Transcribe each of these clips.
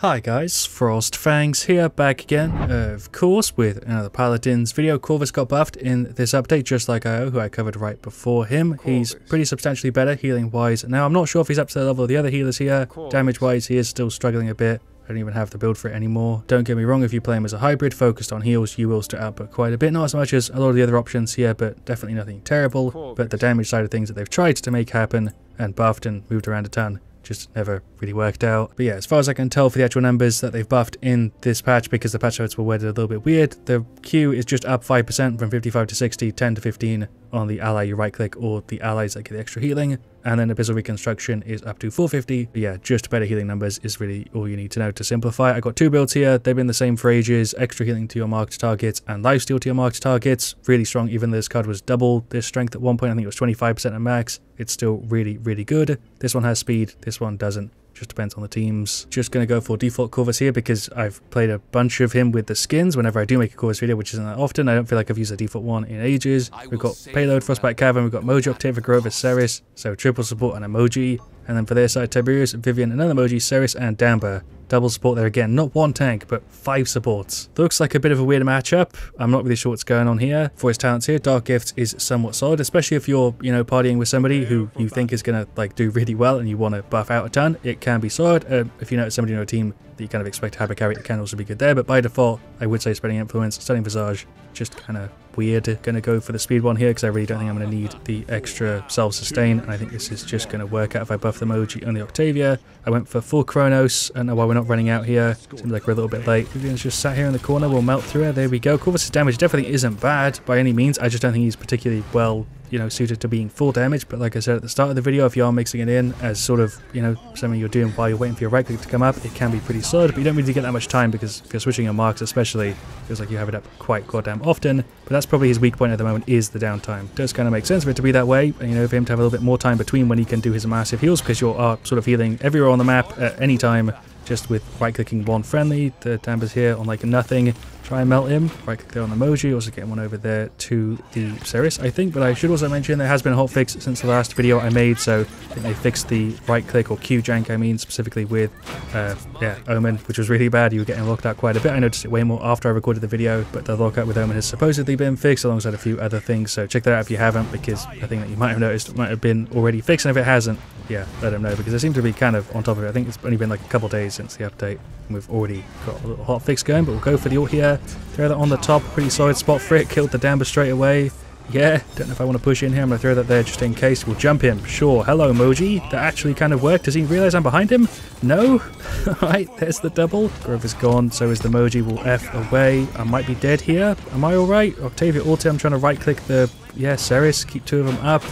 Hi guys, Frost Fangs here, back again, uh, of course, with another Paladins video. Corvus got buffed in this update, just like IO, who I covered right before him. He's pretty substantially better, healing-wise. Now, I'm not sure if he's up to the level of the other healers here. Damage-wise, he is still struggling a bit. I don't even have the build for it anymore. Don't get me wrong, if you play him as a hybrid focused on heals, you will still output quite a bit. Not as much as a lot of the other options here, but definitely nothing terrible. But the damage side of things that they've tried to make happen and buffed and moved around a ton just never really worked out. But yeah, as far as I can tell for the actual numbers that they've buffed in this patch, because the patch notes were worded a little bit weird, the Q is just up 5% from 55 to 60, 10 to 15 on the ally you right click or the allies that get the extra healing. And then Abyssal Reconstruction is up to 450. But yeah, just better healing numbers is really all you need to know to simplify. I got two builds here. They've been the same for ages. Extra healing to your marked targets and lifesteal to your marked targets. Really strong, even though this card was double this strength at one point. I think it was 25% at max. It's still really, really good. This one has speed. This one doesn't just depends on the teams. Just going to go for default Corvus here because I've played a bunch of him with the skins whenever I do make a Corvus video, which isn't that often. I don't feel like I've used a default one in ages. We've got Payload, Frostbite Cavern, we've got Mojo, Octavia, Grover, Seris, so triple support and emoji. And then for their side, Tiberius, Vivian, another emoji, Seris, and Damba. Double support there again. Not one tank, but five supports. Looks like a bit of a weird matchup. I'm not really sure what's going on here. For his talents here, Dark Gifts is somewhat solid, especially if you're, you know, partying with somebody who you think is going to, like, do really well and you want to buff out a ton. It can be solid. Uh, if you know somebody in your team that you kind of expect to have a carry, it can also be good there. But by default, I would say Spreading Influence, Stunning Visage, just kind of weird. Going to go for the speed one here because I really don't think I'm going to need the extra self-sustain. And I think this is just going to work out if I buff the Moji and the Octavia. I went for full Chronos. I don't know why we're not running out here. Seems like we're a little bit late. Vivian's just sat here in the corner. We'll melt through her. There we go. Corvus' damage definitely isn't bad by any means. I just don't think he's particularly well you know, suited to being full damage. But like I said at the start of the video, if you are mixing it in as sort of, you know, something you're doing while you're waiting for your right click to come up, it can be pretty solid, but you don't really get that much time because if you're switching your marks especially, feels like you have it up quite goddamn often. But that's probably his weak point at the moment is the downtime. Does kind of make sense for it to be that way, and, you know, for him to have a little bit more time between when he can do his massive heals because you are uh, sort of healing everywhere on the map at any time just with right clicking one friendly. The Damba's here on like nothing try and melt him. Right click there on the Moji, also getting one over there to the Seris, I think. But I should also mention there has been a hot fix since the last video I made, so I think they fixed the right click or Q jank, I mean, specifically with uh, yeah, Omen, which was really bad. You were getting locked out quite a bit. I noticed it way more after I recorded the video, but the lockout with Omen has supposedly been fixed alongside a few other things. So check that out if you haven't, because I think that you might have noticed it might have been already fixed. And if it hasn't, yeah, let them know because they seem to be kind of on top of it. I think it's only been like a couple days since the update we've already got a little hot fix going, but we'll go for the ult here. Throw that on the top, pretty solid spot for it, killed the Damba straight away. Yeah, don't know if I want to push in here. I'm going to throw that there just in case. We'll jump him. Sure. Hello, Moji. That actually kind of worked. Does he realize I'm behind him? No? Alright, there's the double. Grove is gone. So is the Moji. We'll F away. I might be dead here. Am I alright? Octavia Ulti. I'm trying to right click the... Yeah, Seris. Keep two of them up.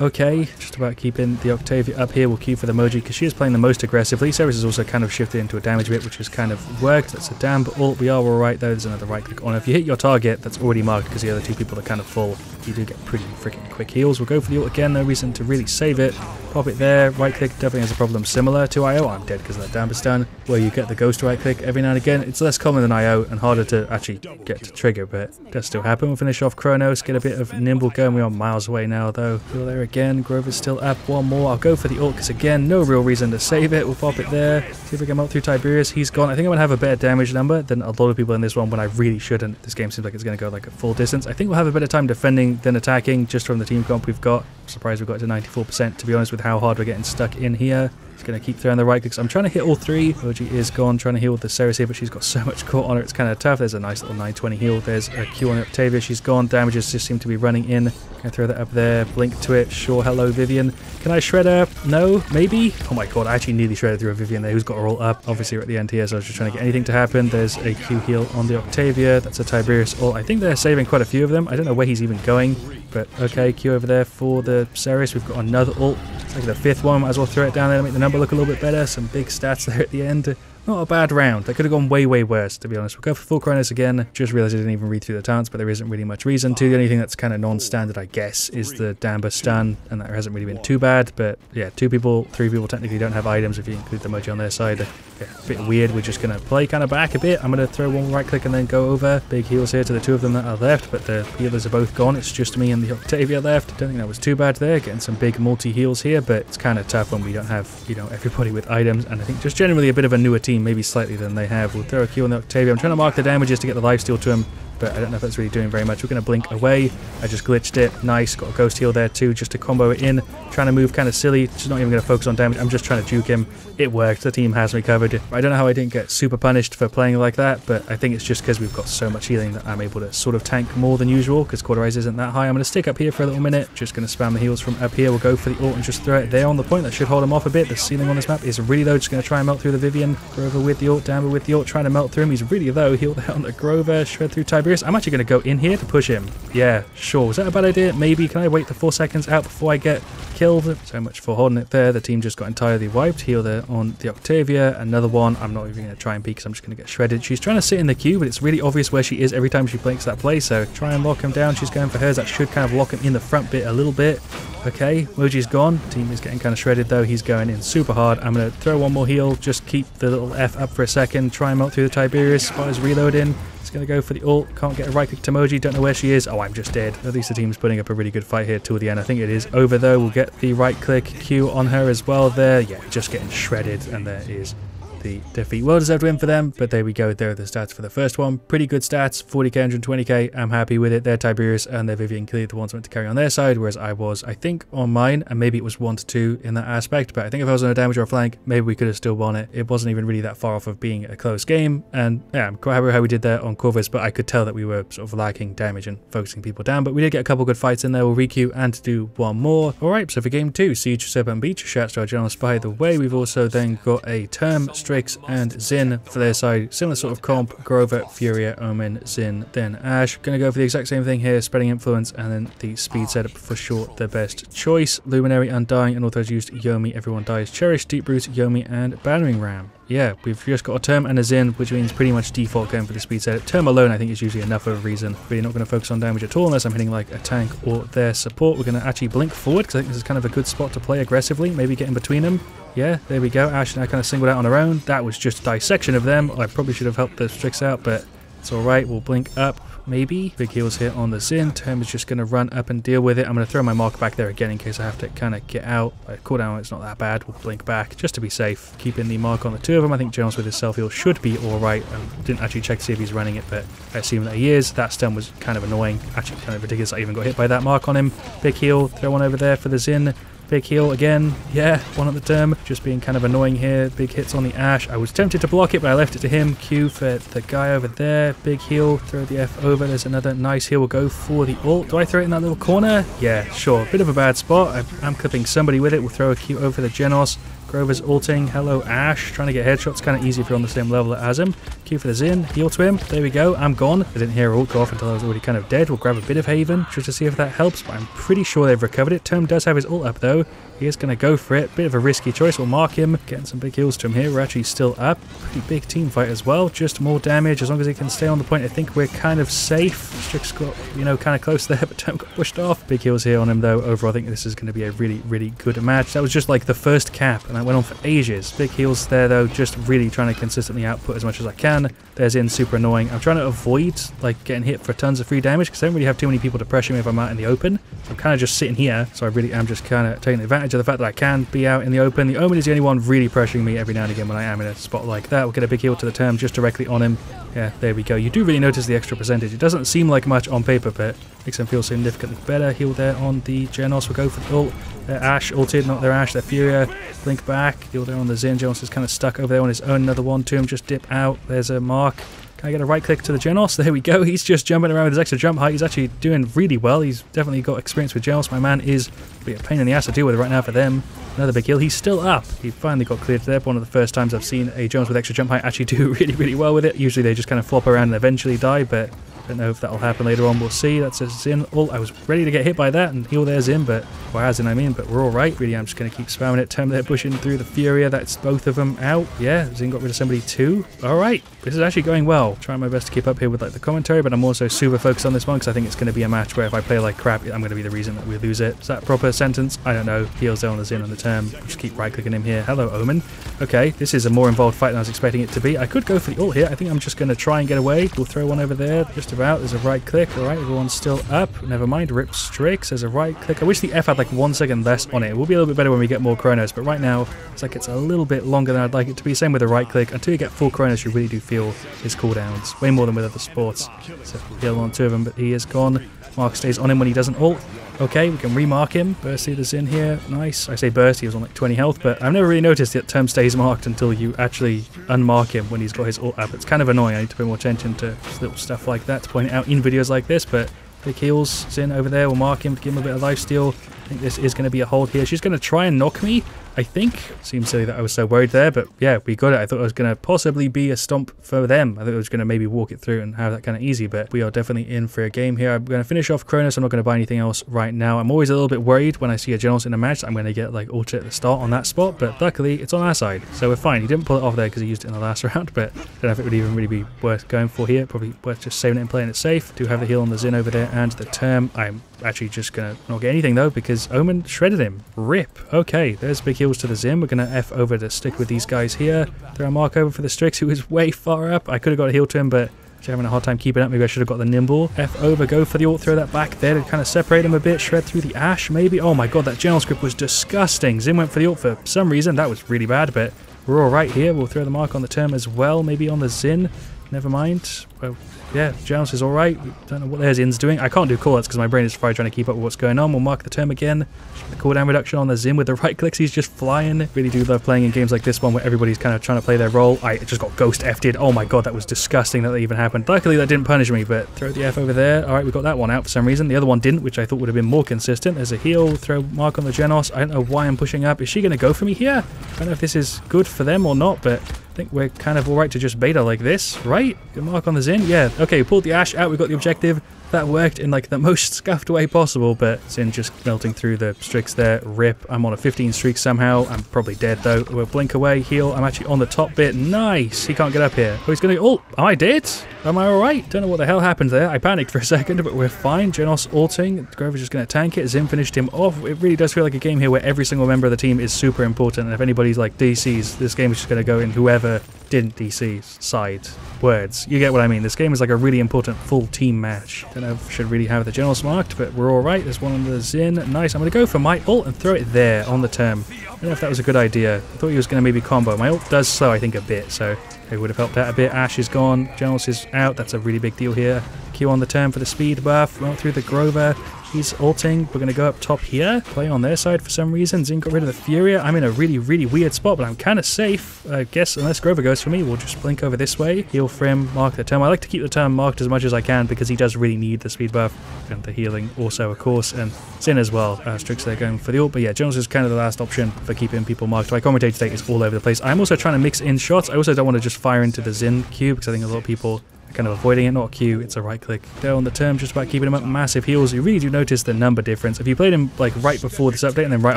Okay, just about keeping the Octavia up here. We'll keep for the Moji because she is playing the most aggressively. Seris is also kind of shifted into a damage bit, which has kind of worked. That's a damn ult. We are alright though. There's another right click on. If you hit your target, that's already marked because the other two people are kind of full. You do get pretty freaking quick heals. We'll go for the ult again. No reason to really save it. Pop it there. Right click definitely has a problem similar to IO. I'm dead because of that Damba stun. Where you get the ghost right click every now and again. It's less common than IO and harder to actually get to trigger, but it does still happen. We'll finish off Chronos. Get a bit of nimble going. We are miles away now though. Still there again. Grover's still up one more. I'll go for the ult because again, no real reason to save it. We'll pop it there. See if we can out through Tiberius. He's gone. I think I'm going to have a better damage number than a lot of people in this one when I really shouldn't. This game seems like it's going to go like a full distance. I think we'll have a better time defending than attacking just from the team comp we've got. I'm surprised we've got to 94% to be honest with how hard we're getting stuck in here. He's going to keep throwing the right clicks. I'm trying to hit all three. Oji is gone, trying to heal with the Seris here, but she's got so much caught on her. It's kind of tough. There's a nice little 920 heal. There's a Q on Octavia. She's gone. Damages just seem to be running in. Can I throw that up there? Blink to it. Sure. Hello, Vivian. Can I shred her? No? Maybe? Oh my god, I actually nearly shredded through a Vivian there who's got her all up. Obviously, we're at the end here, so I was just trying to get anything to happen. There's a Q heal on the Octavia. That's a Tiberius ult. I think they're saving quite a few of them. I don't know where he's even going, but okay. Q over there for the Seris. We've got another ult. It's like the fifth one. Might as well throw it down there to make the number look a little bit better. Some big stats there at the end. Not a bad round. That could have gone way, way worse, to be honest. We'll go for full Chronos again. Just realized I didn't even read through the talents, but there isn't really much reason to. The only thing that's kind of non-standard, I guess, is the Damba stun, and that hasn't really been too bad. But yeah, two people, three people technically don't have items if you include the Moji on their side. Yeah, a bit weird. We're just going to play kind of back a bit. I'm going to throw one right click and then go over. Big heals here to the two of them that are left, but the healers are both gone. It's just me and the Octavia left. Don't think that was too bad there. Getting some big multi-heals here, but it's kind of tough when we don't have, you know, everybody with items. And I think just generally a bit of a newer team, maybe slightly than they have. We'll throw a Q the Octavia. I'm trying to mark the damages to get the lifesteal to him but I don't know if that's really doing very much. We're going to blink away. I just glitched it. Nice. Got a ghost heal there too, just to combo it in. Trying to move kind of silly. Just not even going to focus on damage. I'm just trying to juke him. It worked. The team has me covered. I don't know how I didn't get super punished for playing like that, but I think it's just because we've got so much healing that I'm able to sort of tank more than usual because Cauterize isn't that high. I'm going to stick up here for a little minute. Just going to spam the heals from up here. We'll go for the ult and just throw it there on the point. That should hold him off a bit. The ceiling on this map is really low. Just going to try and melt through the Vivian. Grover with the ult, Damba with the ult, trying to melt through him. He's really low. Heal there on the Grover. Shred through Tiberius. I'm actually going to go in here to push him. Yeah, sure. Is that a bad idea? Maybe. Can I wait the four seconds out before I get killed? So much for holding it there. The team just got entirely wiped. Heal there on the Octavia. Another one. I'm not even going to try and peek because I'm just going to get shredded. She's trying to sit in the queue, but it's really obvious where she is every time she blinks that play. So try and lock him down. She's going for hers. That should kind of lock him in the front bit a little bit. Okay, Moji's gone. Team is getting kind of shredded though. He's going in super hard. I'm going to throw one more heal. Just keep the little F up for a second. Try and melt through the Tiberius. Spot is reloading. Going to go for the ult. Can't get a right click to Moji. Don't know where she is. Oh, I'm just dead. At least the team's putting up a really good fight here till the end. I think it is over though. We'll get the right click Q on her as well there. Yeah, just getting shredded. And there is the defeat. Well deserved win for them, but there we go. There are the stats for the first one. Pretty good stats, 40k, 120k. I'm happy with it. They're Tiberius and they're Vivian clearly the ones meant to carry on their side, whereas I was, I think, on mine, and maybe it was 1 to 2 in that aspect, but I think if I was on a damage or a flank, maybe we could have still won it. It wasn't even really that far off of being a close game, and yeah, I'm quite happy with how we did there on Corvus, but I could tell that we were sort of lacking damage and focusing people down, but we did get a couple good fights in there. We'll requeue and do one more. Alright, so for game 2, Siege Serpent Beach, shouts to our general by the way. We've also then got a Term, Strix, and Zhin for their side. Similar sort of comp, Grover, Furia, Omen, Zhin, then Ash. Gonna go for the exact same thing here, spreading influence, and then the speed setup for sure the best choice. Luminary, Undying, and authors used Yomi, Everyone Dies, Cherish, Deep Root, Yomi, and Battering Ram yeah, we've just got a term and a Zhin, which means pretty much default going for the speed setup. Term alone, I think, is usually enough of a reason. Really not going to focus on damage at all unless I'm hitting like a tank or their support. We're going to actually blink forward because I think this is kind of a good spot to play aggressively. Maybe get in between them. Yeah, there we go. Ash and I kind of singled out on our own. That was just a dissection of them. I probably should have helped the Strix out, but it's alright. We'll blink up maybe. Big heals here on the Zhin. Term is just going to run up and deal with it. I'm going to throw my mark back there again in case I have to kind of get out. Like, cooldown, it's not that bad. We'll blink back just to be safe. Keeping the mark on the two of them. I think Jenos with his self-heal should be alright. I um, didn't actually check to see if he's running it, but I assume that he is. That stun was kind of annoying. Actually, kind of ridiculous. I even got hit by that mark on him. Big heal. Throw one over there for the Zhin. Big heal again. Yeah, one at the term. Just being kind of annoying here. Big hits on the Ash. I was tempted to block it, but I left it to him. Q for the guy over there. Big heal. Throw the F over. There's another nice heal. We'll go for the ult. Do I throw it in that little corner? Yeah, sure. Bit of a bad spot. I'm clipping somebody with it. We'll throw a Q over the Jenos. Grover's ulting. Hello, Ash. Trying to get headshots. Kind of easy if you're on the same level as him. Q for the Zhin. Heal to him. There we go. I'm gone. I didn't hear ult go off until I was already kind of dead. We'll grab a bit of Haven just to see if that helps, but I'm pretty sure they've recovered it. Term does have his ult up, though. He is going to go for it. Bit of a risky choice. We'll mark him. Getting some big heals to him here. We're actually still up. Pretty big team fight as well. Just more damage. As long as he can stay on the point, I think we're kind of safe. Strix got, you know, kind of close there, but Term got pushed off. Big heals here on him, though. Overall, I think this is going to be a really, really good match. That was just like the first cap, and that went on for ages. Big heals there, though. Just really trying to consistently output as much as I can. There's in super annoying. I'm trying to avoid, like, getting hit for tons of free damage, because I don't really have too many people to pressure me if I'm out in the open. I'm kind of just sitting here, so I really am just kind of taking advantage of the fact that I can be out in the open. The Omen is the only one really pressuring me every now and again when I am in a spot like that. We'll get a big heal to the term just directly on him. Yeah, there we go. You do really notice the extra percentage. It doesn't seem like much on paper, but makes them feel significantly better. Heal there on the Jenos. We'll go for the ult. Their Ash ulted, not their Ash, their Furia. Blink back. Heal there on the Zhin. Jenos is kind of stuck over there on his own. Another one to him. Just dip out. There's a mark. Can I get a right click to the Jenos? There we go. He's just jumping around with his extra jump height. He's actually doing really well. He's definitely got experience with Jenos. My man is a pain in the ass to deal with right now for them. Another big heal. He's still up. He finally got cleared there. One of the first times I've seen a Jenos with extra jump height actually do really, really well with it. Usually they just kind of flop around and eventually die, but don't know if that'll happen later on. We'll see. That's a Zhin ult. I was ready to get hit by that and heal their Zhin, but or as in I mean, but we're all right. Really, I'm just going to keep spamming it. Term there pushing through the Furia. That's both of them out. Yeah, Zhin got rid of somebody too. All right, this is actually going well. Trying my best to keep up here with like the commentary, but I'm also super focused on this one because I think it's going to be a match where if I play like crap, I'm going to be the reason that we lose it. Is that proper sentence? I don't know. Heals down the Zhin on the term. Just keep right clicking him here. Hello, Omen. Okay, this is a more involved fight than I was expecting it to be. I could go for the ult here. I think I'm just going to try and get away. We'll throw one over there just to about. There's a right click. All right, everyone's still up. Never mind. Rip Strix. There's a right click. I wish the F had like one second less on it. It will be a little bit better when we get more Chronos, but right now it's like it's a little bit longer than I'd like it to be. Same with the right click. Until you get full Chronos, you really do feel his cooldowns. Way more than with other sports. So heal on two of them, but he is gone. Mark stays on him when he doesn't ult. Okay, we can remark him. Bursty is in here. Nice. I say Bursty, he was on like 20 health, but I've never really noticed that term stays marked until you actually unmark him when he's got his ult up. It's kind of annoying. I need to pay more attention to little stuff like that to point out in videos like this, but big heals. in over there. We'll mark him to give him a bit of lifesteal. I think this is going to be a hold here. She's going to try and knock me. I think. Seems silly that I was so worried there, but yeah, we got it. I thought it was going to possibly be a stomp for them. I thought it was going to maybe walk it through and have that kind of easy, but we are definitely in for a game here. I'm going to finish off Chronos. I'm not going to buy anything else right now. I'm always a little bit worried when I see a Jenos in a match. I'm going to get like ultra at the start on that spot, but luckily it's on our side, so we're fine. He didn't pull it off there because he used it in the last round, but I don't know if it would even really be worth going for here. Probably worth just saving it and playing it safe. Do have the heal on the Zhin over there and the term. I'm actually just going to not get anything though because Omen shredded him. Rip. Okay, there's big heals to the Zhin. We're going to F over to stick with these guys here. Throw a mark over for the Strix who is way far up. I could have got a heal to him but Actually having a hard time keeping up. Maybe I should have got the nimble. F over, go for the ult, throw that back there to kind of separate him a bit. Shred through the ash, maybe. Oh my god, that general script was disgusting. Zhin went for the ult for some reason. That was really bad, but we're all right here. We'll throw the mark on the term as well. Maybe on the Zhin. Never mind. Well, yeah, Jenos is alright. Don't know what their Zhin's doing. I can't do callouts because my brain is fried trying to keep up with what's going on. We'll mark the term again. The cooldown reduction on the Zhin with the right clicks. He's just flying. Really do love playing in games like this one where everybody's kind of trying to play their role. I just got ghost F'd. Oh my god, that was disgusting that that even happened. Luckily, that didn't punish me, but throw the F over there. Alright, we got that one out for some reason. The other one didn't, which I thought would have been more consistent. There's a heal. Throw mark on the Jenos. I don't know why I'm pushing up. Is she going to go for me here? I don't know if this is good for them or not, but I think we're kind of alright to just beta like this, right? Good mark on the Zhin. Yeah, okay, pulled the Ash out, we got the objective. That worked in like the most scuffed way possible, but Zhin just melting through the streaks there. Rip. I'm on a 15 streak somehow. I'm probably dead though. We'll blink away, heal. I'm actually on the top bit. Nice. He can't get up here. Oh, he's going to... Oh, am I dead? Am I alright? Don't know what the hell happened there. I panicked for a second, but we're fine. Jenos ulting. Grover's just going to tank it. Zhin finished him off. It really does feel like a game here where every single member of the team is super important. And if anybody's like DCs, this game is just going to go in whoever didn't DC's side. Words. You get what I mean. This game is like a really important full team match. Don't know if I should really have the Jenos marked, but we're alright. There's one on the Zhin. Nice. I'm going to go for my ult and throw it there on the term. I don't know if that was a good idea. I thought he was going to maybe combo. My ult does slow, I think, a bit, so it would have helped out a bit. Ash is gone. Jenos is out. That's a really big deal here. Q on the term for the speed buff. Went through the Grover. He's ulting. We're going to go up top here. Play on their side for some reason. Zhin got rid of the Furia. I'm in a really, really weird spot, but I'm kind of safe. I guess unless Grover goes for me, we'll just blink over this way. Heal Frim, mark the term. I like to keep the term marked as much as I can because he does really need the speed buff and the healing also, of course, and Zhin as well. Uh, Strix there going for the ult, but yeah, Jenos is kind of the last option for keeping people marked. My commentator today is all over the place. I'm also trying to mix in shots. I also don't want to just fire into the Zhin cube because I think a lot of people kind of avoiding it, not a Q, it's a right click. There on the term, just about keeping him up, massive heals. You really do notice the number difference. If you played him like right before this update and then right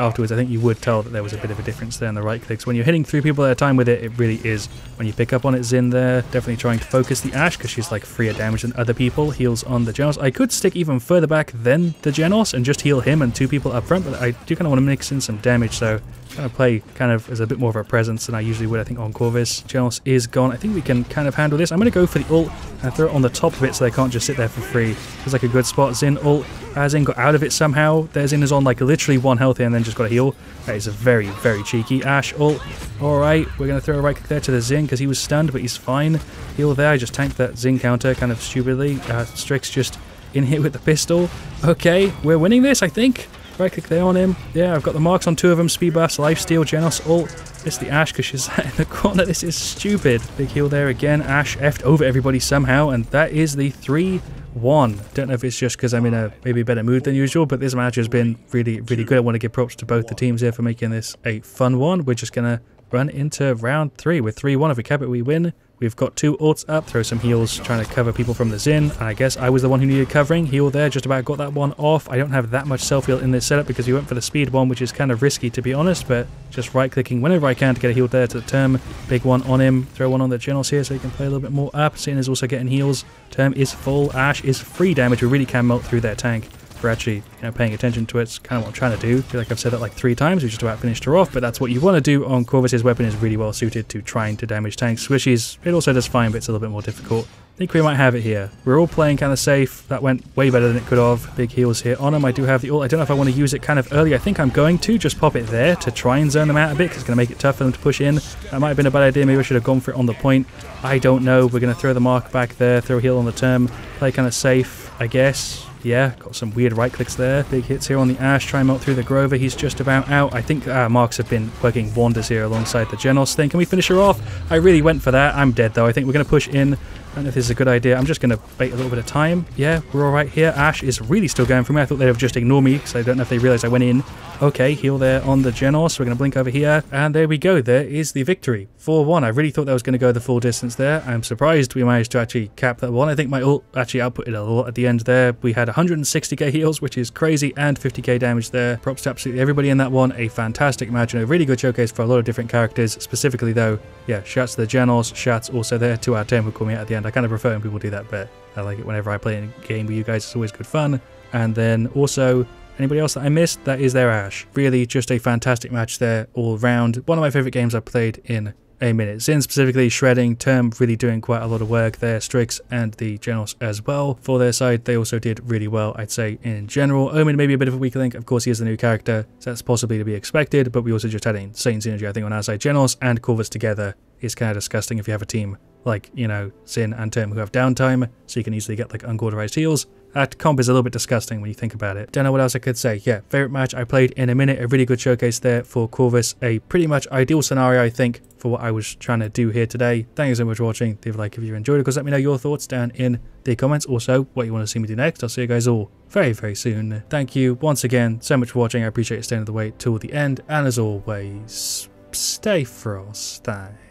afterwards, I think you would tell that there was a bit of a difference there in the right clicks. When you're hitting three people at a time with it, it really is. When you pick up on it, Zhin there, definitely trying to focus the Ash because she's like freer damage than other people. Heals on the Jenos. I could stick even further back than the Jenos and just heal him and two people up front, but I do kind of want to mix in some damage, so kind of play kind of as a bit more of a presence than I usually would, I think, on Corvus. Jenos is gone. I think we can kind of handle this. I'm going to go for the ult and throw it on the top of it so they can't just sit there for free. It's like a good spot. Zhin ult. As in got out of it somehow. Their Zhin is on like literally one health here and then just got a heal. That is a very, very cheeky. Ash ult. Alright, we're going to throw a right click there to the Zhin because he was stunned, but he's fine. Heal there. I just tanked that Zhin counter kind of stupidly. Uh, Strix just in here with the pistol. Okay, we're winning this, I think. Right click there on him. Yeah, I've got the marks on two of them. Speed burst, lifesteal, Jenos, ult. It's the Ash because she's in the corner. This is stupid. Big heal there again. Ash effed over everybody somehow. And that is the 3 1. Don't know if it's just because I'm in a maybe better mood than usual, but this match has been really, really good. I want to give props to both the teams here for making this a fun one. We're just going to run into round three with 3 1. If we cap it, we win. We've got two ults up, throw some heals, trying to cover people from the Zhin. I guess I was the one who needed covering. Heal there, just about got that one off. I don't have that much self-heal in this setup because we went for the speed one, which is kind of risky to be honest, but just right-clicking whenever I can to get a heal there to the term. Big one on him. Throw one on the Jenos here so he can play a little bit more up. Zhin is also getting heals. Term is full. Ash is free damage. We really can melt through their tank. For actually you know paying attention to it. It's kind of what I'm trying to do. I feel like I've said that like three times. We just about finished her off, but that's what you want to do on Corvus. His weapon is really well suited to trying to damage tanks. Squishies, it also does fine, but it's a little bit more difficult. I think we might have it here. We're all playing kind of safe. That went way better than it could have. Big heals here on him. I do have the ult. I don't know if I want to use it kind of early. I think I'm going to just pop it there to try and zone them out a bit because it's going to make it tough for them to push in. That might have been a bad idea. Maybe I should have gone for it on the point. I don't know. We're going to throw the mark back there, throw a heal on the term, play kind of safe, I guess. Yeah, got some weird right clicks there. Big hits here on the Ash. Try him out through the Grover. He's just about out. I think uh, Marks have been working wonders here alongside the Jenos thing. Can we finish her off? I really went for that. I'm dead though. I think we're going to push in. I don't know if this is a good idea. I'm just going to bait a little bit of time. Yeah, we're all right here. Ash is really still going for me. I thought they'd have just ignored me because I don't know if they realized I went in. Okay, heal there on the Jenos. We're going to blink over here. And there we go. There is the victory. 4-1. I really thought that was going to go the full distance there. I'm surprised we managed to actually cap that one. I think my ult actually outputted a lot at the end there. We had 160k heals, which is crazy, and 50k damage there. Props to absolutely everybody in that one. A fantastic match and a really good showcase for a lot of different characters. Specifically though, yeah, shouts to the Jenos, shouts also there to our 10 who call me out at the end. I kind of prefer when people do that but I like it whenever I play a game with you guys. It's always good fun. And then also Anybody else that I missed? That is their Ash. Really just a fantastic match there all round. One of my favourite games I've played in a minute. Zhin specifically shredding, Term really doing quite a lot of work there, Strix and the Jenos as well. For their side, they also did really well, I'd say, in general. Omen maybe a bit of a weaker link. Of course, he is the new character, so that's possibly to be expected, but we also just had insane synergy, I think, on our side. Jenos and Corvus together is kind of disgusting if you have a team like, you know, Zhin and Tim who have downtime, so you can easily get like uncauterized heals. That comp is a little bit disgusting when you think about it. Don't know what else I could say. Yeah, favorite match I played in a minute. A really good showcase there for Corvus. A pretty much ideal scenario, I think, for what I was trying to do here today. Thank you so much for watching. Leave a like if you enjoyed it, because let me know your thoughts down in the comments. Also, what you want to see me do next. I'll see you guys all very, very soon. Thank you once again so much for watching. I appreciate you staying the way till the end. And as always, stay frosty.